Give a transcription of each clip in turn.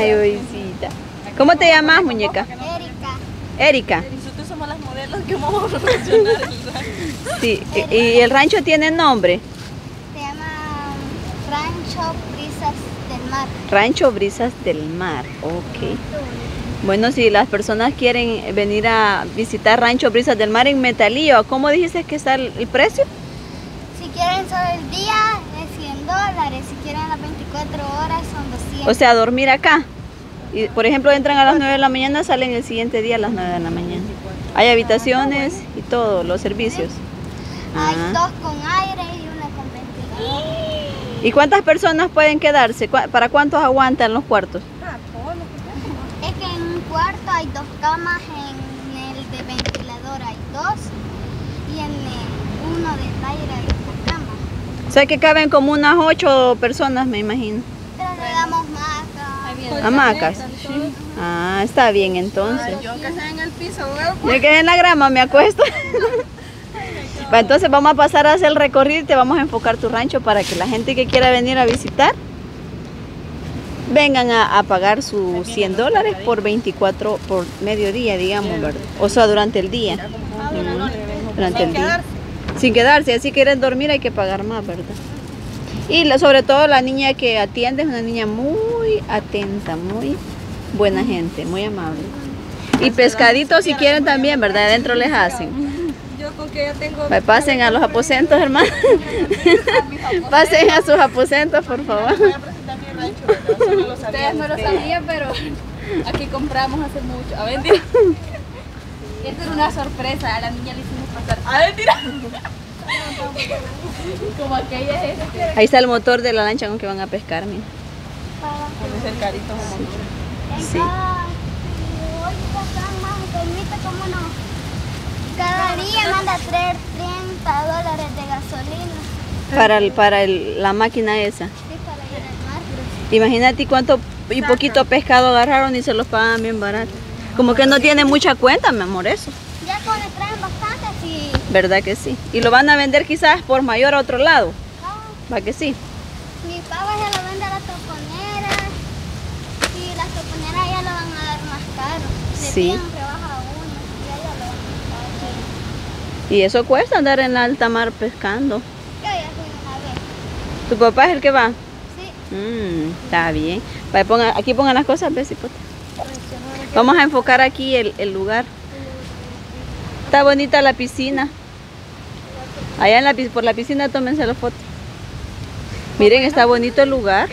Ay, Luisita. ¿Cómo te llamas, muñeca? Erika. Erika. Nosotros somos las modelos que vamos a promocionar. Sí. ¿Y el rancho tiene nombre? Se llama Rancho Brisas del Mar. Rancho Brisas del Mar. Ok. Bueno, si las personas quieren venir a visitar Rancho Brisas del Mar en Metalillo, ¿cómo dijiste que está el, el precio? Si quieren solo el día es 100 dólares. Si quieren las 24 horas son 200. O sea, dormir acá. Y, por ejemplo, entran a las 9 de la mañana, salen el siguiente día a las 9 de la mañana. Hay habitaciones y todo, los servicios. Hay Ah. dos con aire y una con ventilador. ¿Y cuántas personas pueden quedarse? ¿Cuá- ¿Para cuántos aguantan los cuartos? Es que en un cuarto hay dos camas, en el de ventilador hay dos y en el uno del aire hay otra cama. O sea que caben como unas 8 personas, me imagino. Hamacas. Ah, está bien entonces. Yo que sea en el piso. Yo quedé en la grama, me acuesto. Entonces vamos a pasar a hacer el recorrido y te vamos a enfocar tu rancho para que la gente que quiera venir a visitar vengan a, a pagar sus 100 dólares por 24, por mediodía, digamos, ¿verdad? O sea, durante el día. Ujú, Durante el día. Sin quedarse, así quieren dormir hay que pagar más, ¿verdad? Y la- sobre todo la niña que atiende es una niña muy atenta, muy buena gente, muy amable. Y pescaditos si quieren también, ¿verdad? Adentro les hacen. Yo con que ya tengo... Va, Pasen a los aposentos, hermano. Pasen a sus aposentos, por favor. Voy a presentar mi rancho. Eso no lo sabía Ustedes no lo ustedes. sabían, pero aquí compramos hace mucho. A ver, Esta era una sorpresa, a la niña le hicimos pasar. A ver, tira. Como aquella es. Ahí está el motor de la lancha con que van a pescar, mira. Pones el carito como Sí. Cada, día manda a traer 30 dólares de gasolina. Para, el- para el- la máquina esa. Sí, para ir al mar. Imagínate cuánto y poquito pescado agarraron y se los pagan bien barato. Como que no tiene mucha cuenta, mi amor, eso. Ya cuando traen bastantes y ¿Verdad que sí? Y lo van a vender quizás por mayor a otro lado. ah, ¿Va que sí? mi papá ya lo vende a la toponera y las toponeras ya lo van a dar más caro. Le Sí. piden rebaja a uno y ya ya lo van a pagar. Y eso cuesta andar en la alta mar pescando. Yo ya fui una vez. ¿Tu papá es el que va? Sí. Mm, está bien. Va, ponga- aquí pongan las cosas, ves, hipote. Vamos a enfocar aquí el, el lugar. Está bonita la piscina. Allá en la, por la piscina tómense la foto. Miren, está bonito el lugar.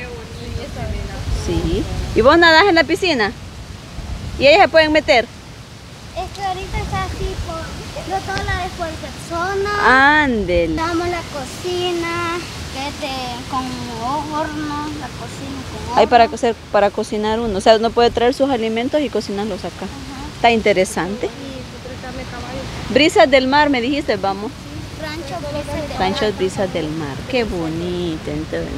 Sí. ¿Y vos nadás en la piscina? ¿Y ellas se pueden meter? Es que ahorita está así por dos dólares por persona. Ándele. Damos la cocina, que es de- con horno, la cocina con horno. Hay para, hacer, para cocinar uno. O sea, uno puede traer sus alimentos y cocinarlos acá. Está interesante. Brisas del mar, me dijiste, vamos. Rancho Brisas de Ranchos Brisas del Mar. Qué bonito, entonces.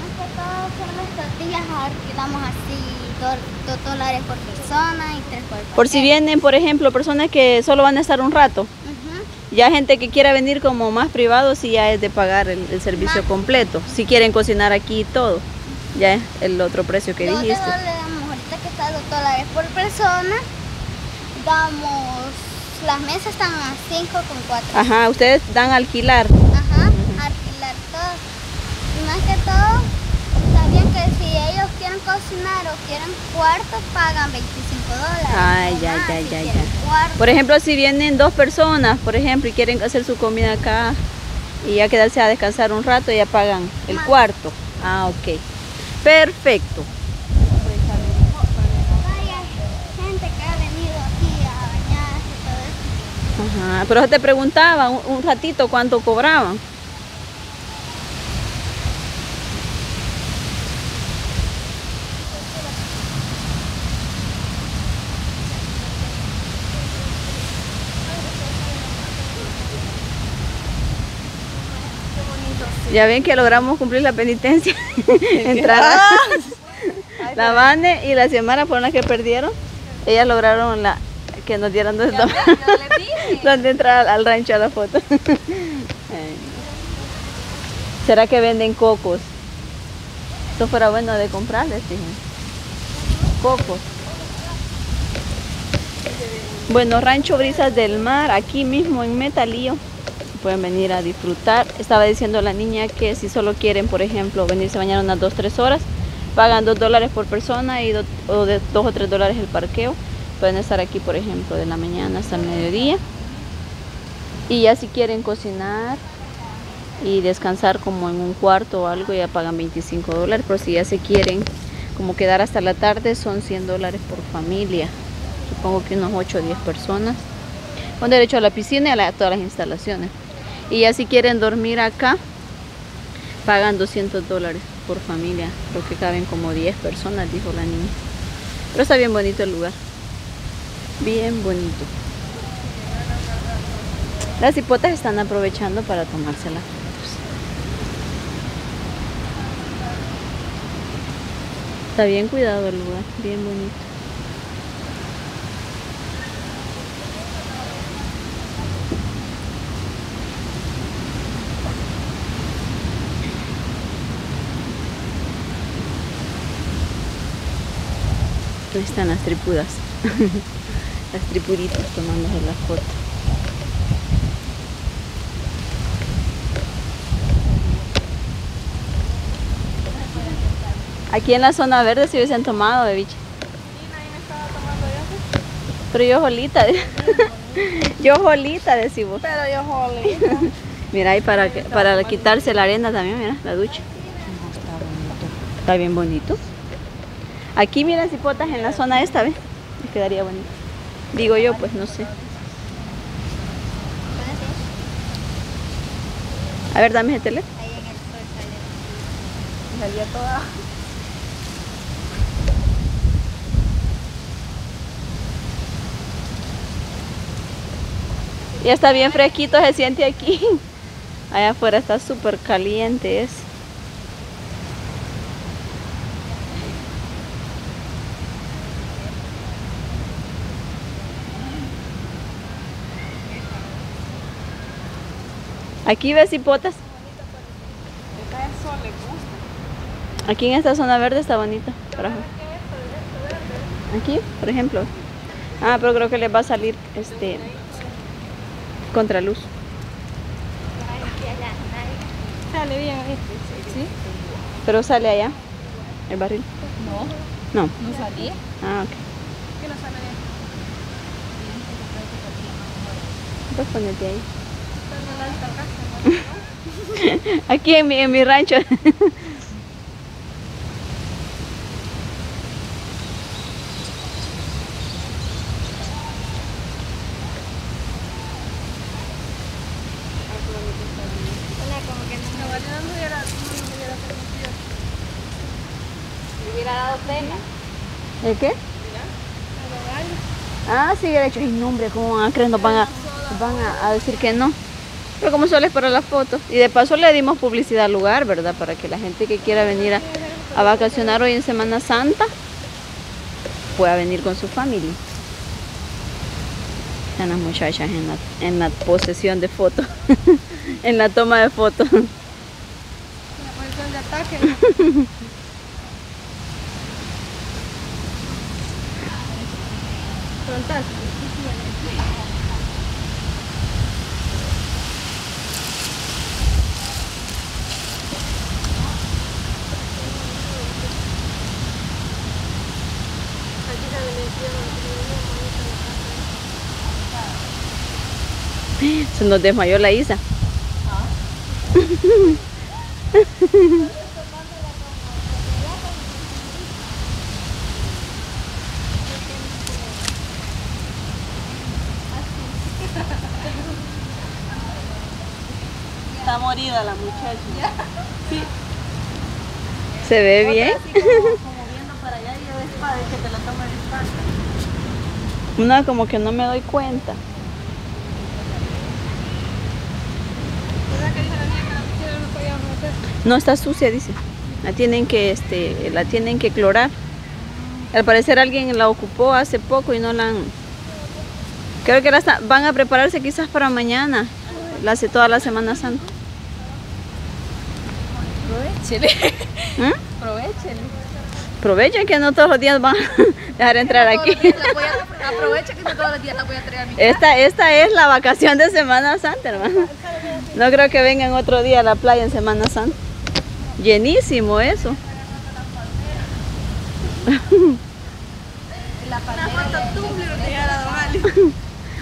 Más que todo son las tortillas, alquilamos así dos, dos dólares por persona y tres por Por si vienen, por ejemplo, personas que solo van a estar un rato. Ujú. Ya gente que quiera venir como más privado, sí ya es de pagar el, el servicio completo. Si quieren cocinar aquí y todo, ya es el otro precio que Dos dijiste. dólares damos, ahorita que está dos dólares por persona, damos, las mesas están a cinco con cuatro. Ajá, ustedes dan a alquilar. Ajá, alquilar todo. Y más que todo, bien que si ellos quieren cocinar o quieren cuarto, pagan 25 dólares. Ay, ya, más, ya, si ya, ya. Por ejemplo, si vienen dos personas, por ejemplo, y quieren hacer su comida acá y ya quedarse a descansar un rato, ya pagan el Más. cuarto. Ah, ok. Perfecto. Hay gente que ha venido aquí a bañarse y todo eso. Ajá. Pero te preguntaba un, un ratito cuánto cobraban. Ya ven que logramos cumplir la penitencia. Entrar a- la Vane y la Xiomara fueron las que perdieron. Ellas lograron la que nos dieran dos Yo dije. donde entrar al, al rancho a la foto. ¿Será que venden cocos? Esto fuera bueno de comprarles, fíjense. cocos. Bueno, Rancho Brisas del Mar, aquí mismo en Metalío. Pueden venir a disfrutar. Estaba diciendo la niña que si solo quieren, por ejemplo, venirse a bañar unas 2-3 horas, pagan 2 dólares por persona y do- o de 2 o 3 dólares el parqueo. Pueden estar aquí, por ejemplo, de la mañana hasta el mediodía. Y ya si quieren cocinar y descansar como en un cuarto o algo, ya pagan 25 dólares. Pero si ya se quieren como quedar hasta la tarde, son 100 dólares por familia. Supongo que unos 8 o 10 personas. Con derecho a la piscina y a la- todas las instalaciones. Y ya si quieren dormir acá, pagan 200 dólares por familia. Creo que caben como 10 personas, dijo la niña. Pero está bien bonito el lugar. Bien bonito. Las hipotas están aprovechando para fotos. Está bien cuidado el lugar, bien bonito. Ahí están las tripudas. las tripuritas tomándose la foto. Aquí en la zona verde se hubiesen tomado, bebiche. Pero yo jolita. yo jolita, decimos. Pero yo jolí. Mira, ahí para, que- para quitarse la arena también, mira, la ducha. Está bien bonito. Aquí, mira, cipotas en la zona esta, ¿ves? Me quedaría bonito. Digo yo, pues no sé. A ver, dame ese teléfono. Ahí en el sol sale. Salía toda. Ya está bien fresquito, se siente aquí. Allá afuera está súper caliente. Es. Aquí ves hipotas. Aquí en esta zona verde está bonito. Aquí, por ejemplo. Ah, pero creo que les va a salir este contraluz. Sale bien este. ¿Sí? Pero sale allá el barril. No, No. no salía. Ah, ok. ¿Qué no sale bien? Pues ponete ahí. Aquí en mi, en mi rancho. ¿El qué? Ah, sí, hubiera hecho. Ay, no, hombre, ¿cómo van a creer? Van a, van a, a decir que no. Pero como solo es para la foto. Y de paso le dimos publicidad al lugar, ¿verdad? Para que la gente que quiera venir a, a vacacionar hoy en Semana Santa pueda venir con su familia. Están las muchachas en la, en la posesión de fotos. en la toma de fotos. En la de ataque. ¿no? Frontal. Aquí se le metieron, se le metieron bonito en la casa. Se nos desmayó la Isa. Está morida la muchacha. ¿Se ve bien? Así como, como viendo para allá y yo de espada y que te la toma de espalda. No, como que no me doy cuenta. ¿Verdad que dijo la niña que la piscina no está sucia, dice. La tienen que, este, la tienen que clorar. Al parecer alguien la ocupó hace poco y no la han. Creo que la está- van a prepararse quizás para mañana. La hace toda la Semana Santa. Aprovechele. ¿Mm? Aprovechele. Aprovechen que no todos los días van a dejar entrar Todos aquí. los días la voy a- Aprovecha que no todos los días la voy a traer a mi casa. Esta, esta es la vacación de Semana Santa, hermano. No creo que vengan otro día a la playa en Semana Santa. Llenísimo eso. La.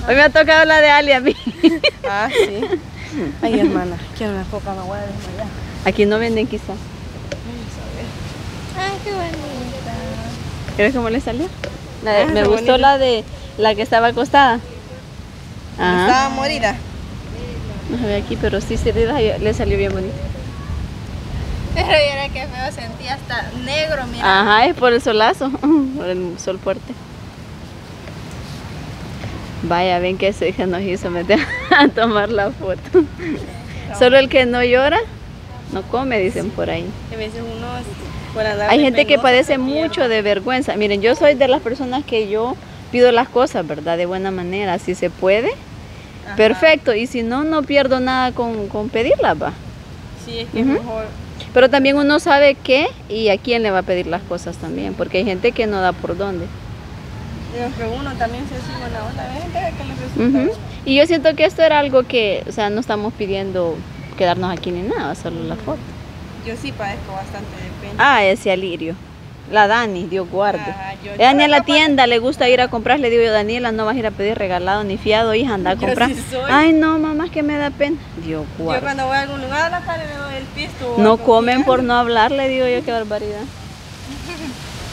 Hoy me ha tocado la de Ali a mí. Ah, sí. Ay, hermana, quiero una coca, me voy a desmayar. Aquí no venden quizás. Qué bonita. ¿Crees cómo le salió? La de- Ah, me gustó bonita. la de la que estaba acostada. Ajá. Estaba morida. No se ve aquí, pero sí, sí le, le salió bien bonito. Pero era que feo sentía hasta negro, mira. Ajá, es por el solazo, por el sol fuerte. Vaya, ven que hija nos hizo meter a tomar la foto. Solo el que no llora, no come, dicen por ahí. A veces uno por andar Hay gente que padece mucho de vergüenza. Miren, yo soy de las personas que yo pido las cosas, ¿verdad? De buena manera, si se puede. Ajá. Perfecto, y si no, no pierdo nada con, con pedirlas, va. Sí, es que Ujú. es mejor. Pero también uno sabe qué y a quién le va a pedir las cosas también, porque hay gente que no da por dónde. Digo que uno también se sigue gente que le resulta. Ujú. Y yo siento que esto era algo que, o sea, no estamos pidiendo quedarnos aquí ni nada, solo la foto. Yo sí padezco bastante de pena. Ah, ese Alirio. La Dani, Dios guarde. Yo- ni a la yo tienda le gusta ir a comprar, le digo yo, Daniela, no vas a ir a pedir regalado ni fiado, hija, anda a Yo comprar. sí. Ay, no, mamá, es que me da pena. Dios Yo guarde. cuando voy a algún lugar a la tarde le doy el pisto. No comen por no hablar, le digo yo, qué barbaridad.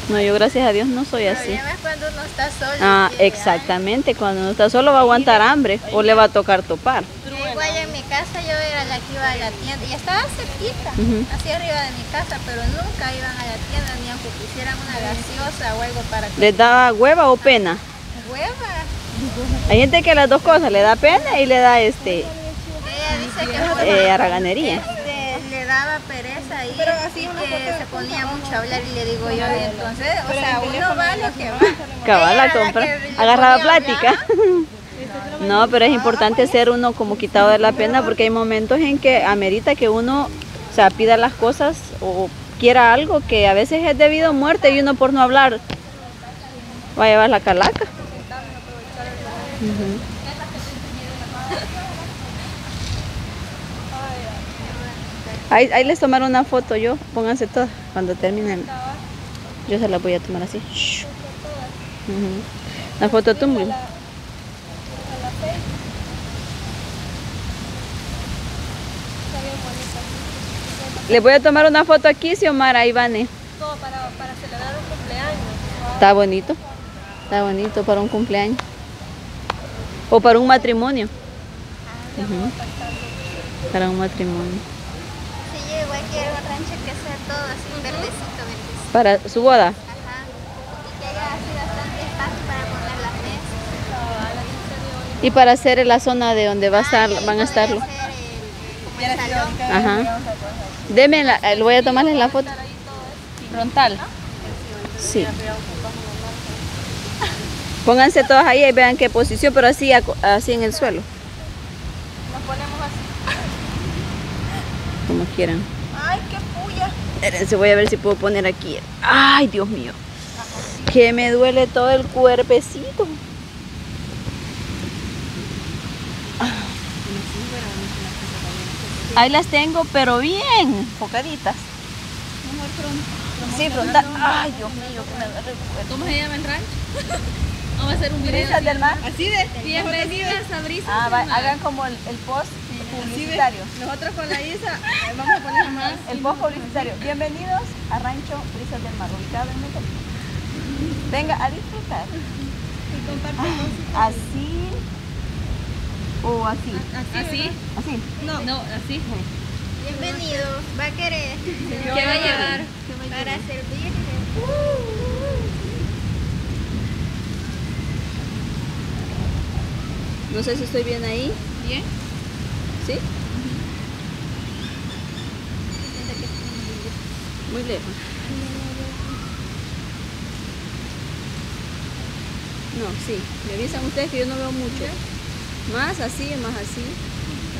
No, yo gracias a Dios no soy El así. es cuando uno está solo. Ah, exactamente, cuando uno está solo va a aguantar hambre o le va a tocar topar. yo Igual en mi casa yo era la que iba a la tienda y estaba cerquita, Ujú. así arriba de mi casa, pero nunca iban a la tienda ni aunque quisieran una gaseosa o algo para ¿Les da hueva o pena? hueva. Hay gente que las dos cosas, le da pena y le da este Ella dice que por- eh, haraganería. este, le daba pereza ahí Pero así y que se ponía mucho a hablar y le digo yo, y entonces, o sea, uno va lo que va. Cabal la compra, agarraba plática. hablar. No, pero es importante ser uno como quitado de la pena porque hay momentos en que amerita que uno, o sea, pida las cosas o quiera algo que a veces es debido a muerte y uno por no hablar va a llevar la calaca. Ahí, ahí les tomaron una foto yo, pónganse todas cuando terminen. Yo se la voy a tomar así. Shh. Ujú. La foto Tumblr. Le voy a tomar una foto aquí, Xiomara, Ivane. Todo para, para celebrar un cumpleaños. Está bonito. Está bonito para un cumpleaños. O para un matrimonio. Ujú. Para un matrimonio. Sí, yo igual quiero un rancho que sea todo así, verdecito, verdecito. Para su boda. Ajá. Y que haya así bastante espacio para poner las mesas. Y para hacer la zona de donde va a estar, Ah, y ahí van a el- el salón. Ajá. Deme la, eh, voy a tomarles la foto. Frontal. Sí. Pónganse todas ahí y vean qué posición, pero así, así en el suelo, Nos ponemos así. como quieran. Ay, qué puya. Espérense, voy a ver si puedo poner aquí. Ay, Dios mío. Que me duele todo el cuerpecito. Ahí las tengo, pero bien, enfocaditas. Sí, frontal. Ay, Dios mío, que me. ¿Cómo se llama el rancho? Vamos a hacer un video. Brisas del mar. Así de. Bienvenidas a Brisas Ah, del Mar. hagan como el, el post publicitario. Nosotros con la Isa eh, vamos a poner más. El post publicitario. Bienvenidos a Rancho Brisas del Mar, ubicado en Metepec. Venga a disfrutar. Así o así. ¿Así? Así. No, no, así. Bienvenido. Va a querer ¿Qué va a llevar? para servirle. No sé si estoy bien ahí. Bien. ¿Sí? Muy lejos. No, sí. Me avisan ustedes que yo no veo mucho. Más así, más así.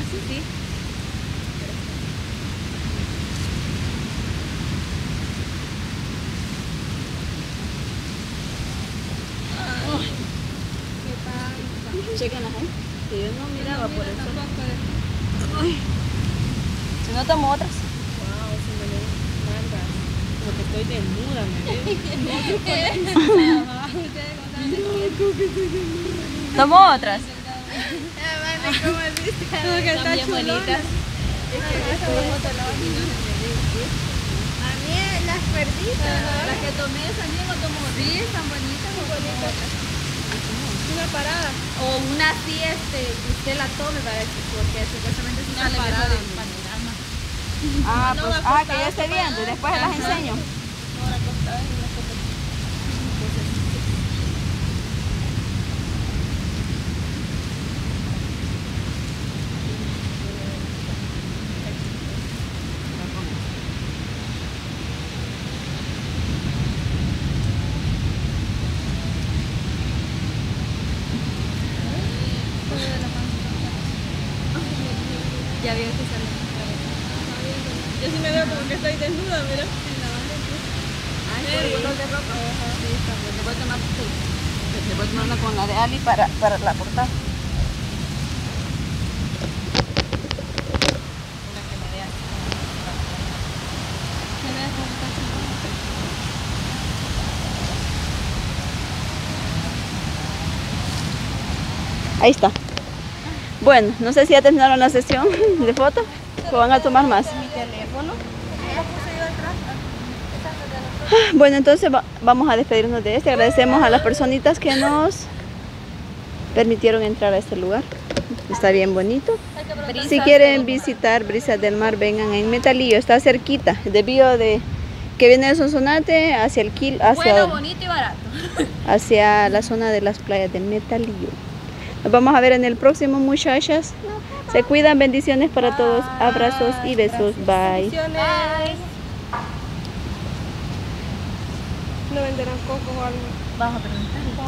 Así sí. Chequen las, ¿eh? Yo no miraba no mira por eso. Ay. Si no tomo otras. Wow, se me manda. Como que estoy desnuda, me veo. Tomo otras. Todo que está Bien bonitas. A mí las perditas. Las que tomé también o tomo Sí, están bonitas. Muy bonitas. Una parada. O una así, este, que usted la tome para que, porque supuestamente es una parada de panorama. Ah, pues, ah, que yo esté viendo y después las enseño. Ahora acostada en una foto. Ya vio que sale. Yo sí me veo como que estoy desnuda, mira. Ah, Le voy a tomar, sí. Le voy a tomar una con la de Ali para, para la portada. Ahí está. Bueno, no sé si ya terminaron la sesión de fotos o van a tomar más. Mi teléfono. Bueno, entonces va- vamos a despedirnos de este. Agradecemos a las personitas que nos permitieron entrar a este lugar. Está bien bonito. Si quieren visitar Brisas del Mar, vengan en Metalillo. Está cerquita. Debido de que viene de Sonsonate hacia el Quil, Bueno, hacia, bonito y barato. hacia la zona de las playas de Metalillo. Nos vamos a ver en el próximo, muchachas. Se cuidan. Bendiciones para todos. Abrazos y besos. Bye. Venderán coco o algo. A.